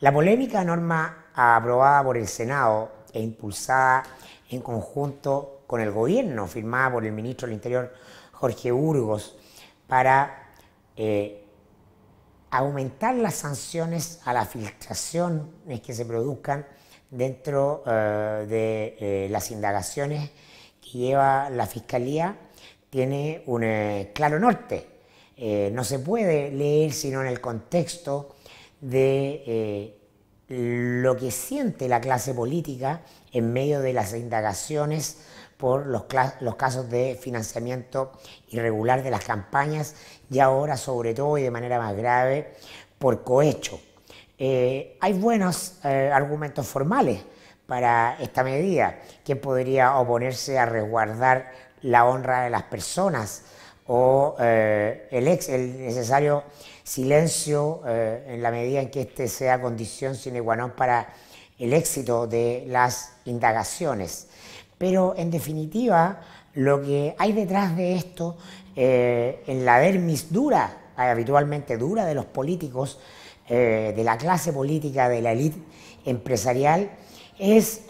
La polémica norma aprobada por el Senado e impulsada en conjunto con el gobierno, firmada por el ministro del Interior Jorge Burgos, para eh, aumentar las sanciones a las filtraciones que se produzcan dentro eh, de eh, las indagaciones que lleva la Fiscalía, tiene un claro norte. no se puede leer sino en el contexto de eh, lo que siente la clase política en medio de las indagaciones por los, casos de financiamiento irregular de las campañas y ahora sobre todo y de manera más grave por cohecho. Eh, hay buenos eh, argumentos formales para esta medida, que podría oponerse a resguardar la honra de las personas o el, ex, el necesario silencio eh, en la medida en que este sea condición sine qua non para el éxito de las indagaciones. Pero en definitiva, lo que hay detrás de esto, eh, en la dermis dura, habitualmente dura de los políticos, eh, de la clase política, de la élite empresarial, es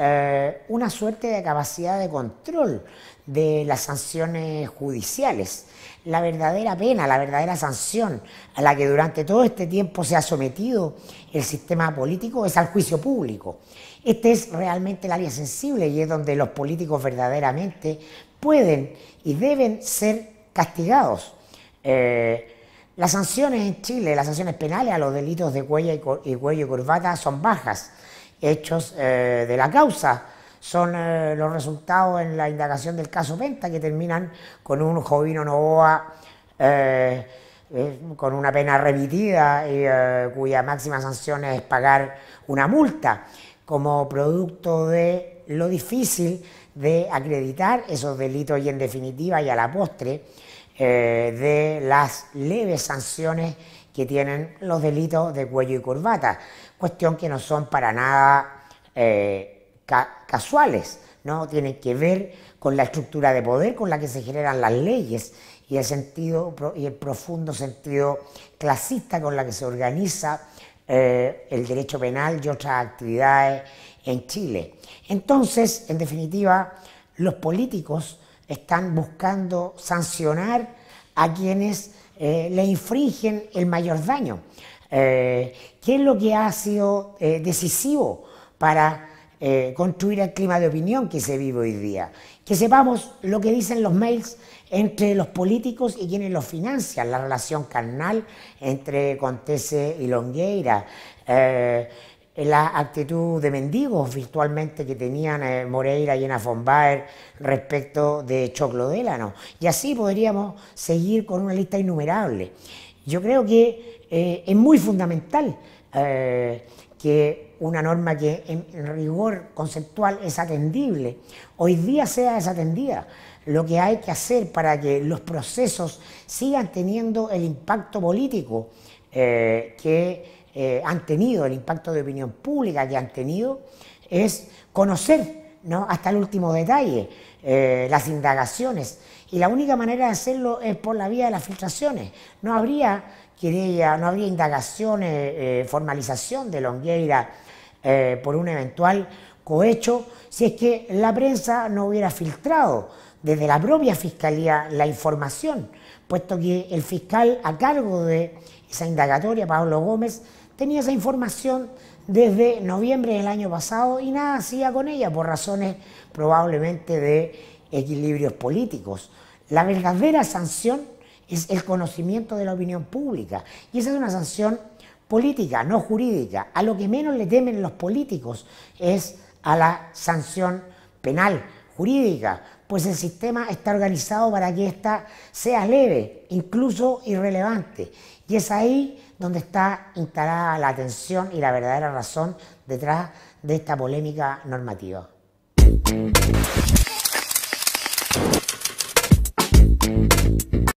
una suerte de capacidad de control de las sanciones judiciales la verdadera pena, la verdadera sanción a la que durante todo este tiempo se ha sometido el sistema político es al juicio público. Este es realmente el área sensible y es donde los políticos verdaderamente pueden y deben ser castigados. Eh, las sanciones en Chile, las sanciones penales a los delitos de cuello y, cuello y corbata son bajas. Hechos eh, de la causa. Son eh, los resultados en la indagación del caso Penta, que terminan con un Jovino Novoa eh, eh, con una pena remitida y cuya máxima sanción es pagar una multa, como producto de lo difícil de acreditar esos delitos y en definitiva y a la postre de las leves sanciones que tienen los delitos de cuello y corbata, cuestión que no son para nada casuales, ¿no? Tienen que ver con la estructura de poder con la que se generan las leyes y el sentido y el profundo sentido clasista con la que se organiza eh, el derecho penal y otras actividades en Chile. Entonces, en definitiva, los políticos están buscando sancionar a quienes eh, le infringen el mayor daño. Eh, ¿Qué es lo que ha sido decisivo para eh, construir el clima de opinión que se vive hoy día. Que sepamos lo que dicen los mails entre los políticos y quienes los financian, la relación carnal entre Contese y Longueira, eh, la actitud de mendigos virtualmente que tenían eh, Moreira y Ana von Baer respecto de Choclo Délano. Y así podríamos seguir con una lista innumerable. Yo creo que es muy fundamental que una norma que en rigor conceptual es atendible, hoy día sea desatendida. Lo que hay que hacer para que los procesos sigan teniendo el impacto político eh, que eh, han tenido, el impacto de opinión pública que han tenido, es conocer ¿no? hasta el último detalle eh, las indagaciones. Y la única manera de hacerlo es por la vía de las filtraciones. No habría querella, no habría indagaciones, eh, formalización de Longueira por un eventual cohecho si es que la prensa no hubiera filtrado desde la propia fiscalía la información, puesto que el fiscal a cargo de esa indagatoria, Pablo Gómez, tenía esa información desde noviembre del año pasado y nada hacía con ella por razones probablemente de equilibrios políticos. La verdadera sanción es el conocimiento de la opinión pública. Y esa es una sanción política, no jurídica. A lo que menos le temen los políticos es a la sanción penal, jurídica, pues el sistema está organizado para que ésta sea leve, incluso irrelevante. Y es ahí donde está instalada la atención y la verdadera razón detrás de esta polémica normativa.